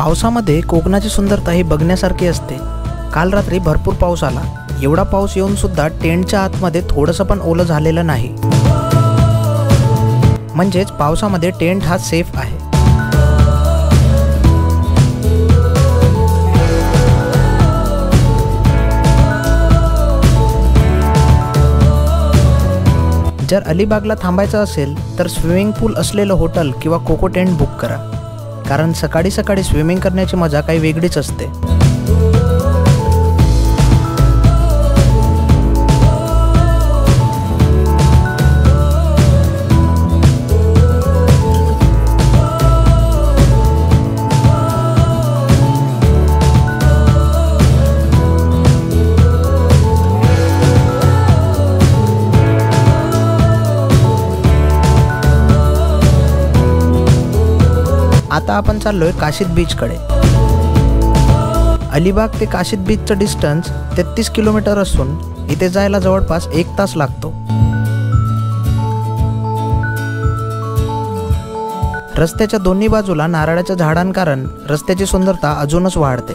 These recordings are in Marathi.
पावसामध्ये कोकणाची सुंदरता ही बघण्यासारखी असते. काल रात्री भरपूर पाऊस आला. एवढा पाऊस येऊन सुद्धा टेंटच्या आतमध्ये थोडंसं पण ओलं झालेलं नाही. म्हणजेच पावसामध्ये टेंट हा सेफ आहे. जर अलिबागला थांबायचं असेल तर स्विमिंग पूल असलेलं हॉटेल किंवा कोको टेंट बुक करा. कारण सकाळी सकाळी स्विमिंग करण्याची मजा काही वेगळीच असते. आता आपण चाललोय काशीद बीचकडे अलिबाग ते काशीद बीचचं डिस्टन्स तेहतीस किलोमीटर असून इथे जायला जवळपास एक तास लागतो. रस्त्याच्या दोन्ही बाजूला नारळाच्या झाडांकारण रस्त्याची सुंदरता अजूनच वाढते.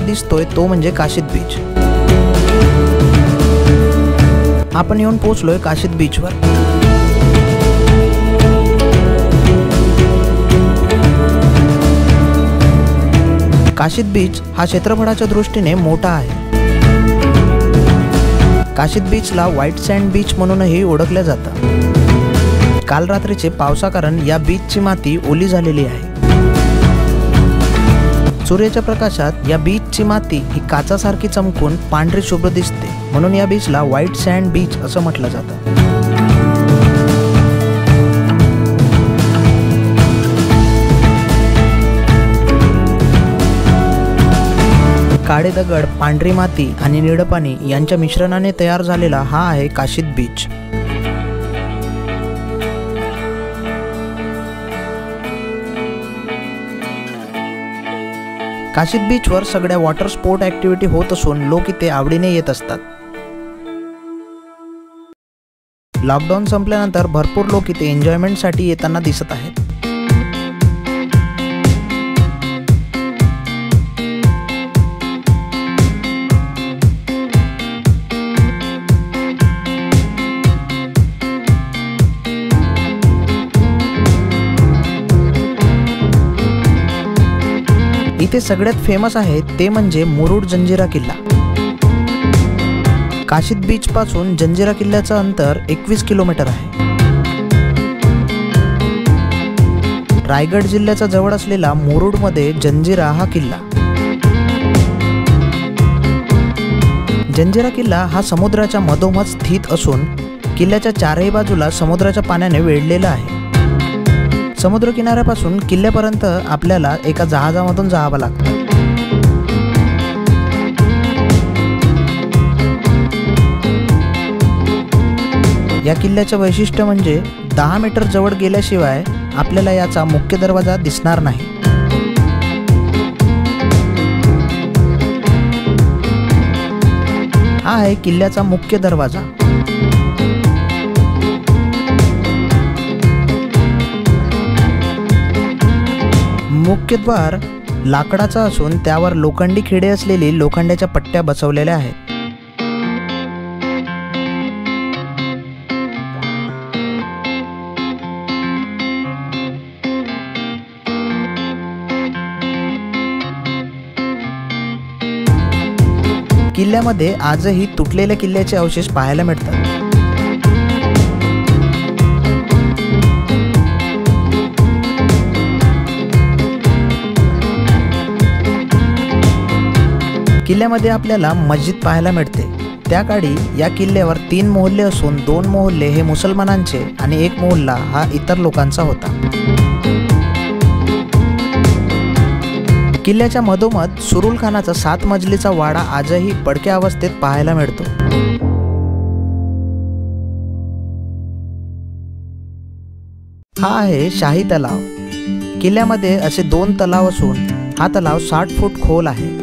हा दिसतोय तो म्हणजे काशीद बीच आपण येऊन पोचलोय काशीद बीचवर काशीद बीच हा क्षेत्रफळाच्या दृष्टीने मोठा आहे. काशीद बीचला व्हाईट सँड बीच म्हणूनही ओळखल्या जातं. काल रात्रीचे पावसाकारण या बीचची माती ओली झालेली आहे. सूर्याच्या प्रकाशात या बीचची माती ही काचासारखी चमकून पांढरी शुभ्र दिसते. म्हणून या बीचला व्हाईट सँड बीच असं म्हटलं जातं. काळे दगड पांढरी माती आणि निळं पाणी यांच्या मिश्रणाने तयार झालेला हा आहे काशीद बीच काशीद बीचवर सगळ्या वॉटर स्पोर्ट ॲक्टिव्हिटी होत असून लोक इथे आवडीने येत असतात. लॉकडाऊन संपल्यानंतर भरपूर लोक इथे एन्जॉयमेंटसाठी येताना दिसत आहेत. इथे सगळ्यात फेमस आहे ते म्हणजे मुरुड जंजिरा किल्ला. काशीद बीचपासून जंजिरा किल्ल्याचं अंतर एकवीस किलोमीटर आहे. रायगड जिल्ह्याचा जवळ असलेला मुरुडमध्ये जंजिरा हा किल्ला. जंजिरा किल्ला हा समुद्राच्या मधोमध स्थित असून किल्ल्याच्या चारही बाजूला समुद्राच्या पाण्याने वेढलेला आहे. समुद्र किनाऱ्यापासून किल्ल्यापर्यंत आपल्याला एका जहाजामधून जावं लागतं. या किल्ल्याचं वैशिष्ट्य म्हणजे दहा मीटर जवळ गेल्याशिवाय आपल्याला याचा मुख्य दरवाजा दिसणार नाही. हा आहे किल्ल्याचा मुख्य दरवाजा. मुख्य द्वार लाकडाचा असून त्यावर लोखंडी खिडे असलेली लोखंडाच्या पट्ट्या बसवलेल्या आहेत. किल्ल्यामध्ये आजही तुटलेल्या किल्ल्याचे अवशेष पाहायला मिळतात. किल्ल्यामध्ये आपल्याला मस्जिद पाहायला मिळते. त्या काळी या किल्ल्यावर तीन मोहल्ले असून दोन मोहल्ले हे मुसलमानांचे आणि एक मोहल्ला हा इतर लोकांचा होता. किल्ल्याच्या मधोमध सुरुल खानाचा सात मजलीचा वाडा आजही पडक्या अवस्थेत पाहायला मिळतो. हा आहे शाही तलाव. किल्ल्यामध्ये असे दोन तलाव असून हा तलाव साठ फूट खोल आहे.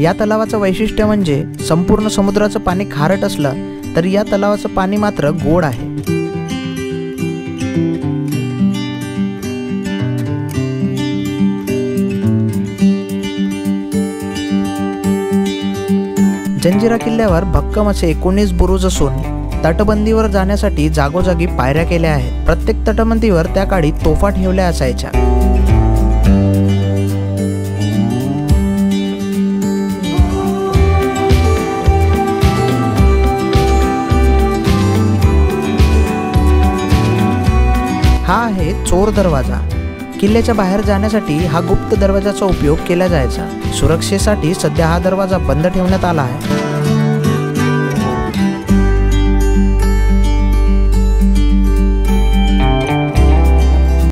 या तलावाचं वैशिष्ट्य म्हणजे संपूर्ण समुद्राचं पाणी खारट असलं तर या तलावाचं पाणी मात्र गोड आहे. जंजिरा किल्ल्यावर भक्कम असे एकोणीस बुरुज असून तटबंदीवर जाण्यासाठी जागोजागी पायऱ्या केल्या आहेत. प्रत्येक तटबंदीवर त्या काळी तोफा ठेवल्या असायच्या. चोर दरवाजा. किल्ल्याच्या बाहेर जाण्यासाठी हा गुप्त दरवाजाचा उपयोग केला जायचा. सुरक्षेसाठी सध्या हा दरवाजा बंद ठेवण्यात आला आहे.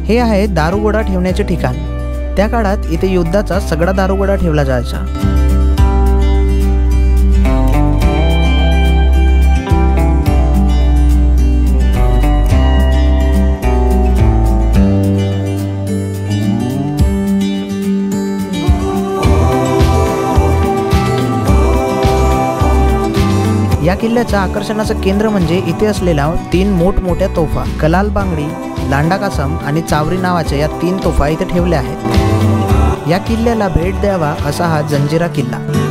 हे आहे दारुगोडा ठेवण्याचे ठिकाण. त्या काळात इथे युद्धाचा सगळा दारुगोडा ठेवला जायचा. किल्ल्याच्या किल्ल्याचं आकर्षणाचं केंद्र म्हणजे इथे असलेल्या तीन मोठमोठ्या तोफा कलाल बांगडी लांडा कासम आणि चावरी नावाच्या या तीन तोफा इथे ठेवल्या आहेत. या किल्ल्याला भेट द्यावा असा हा जंजिरा किल्ला.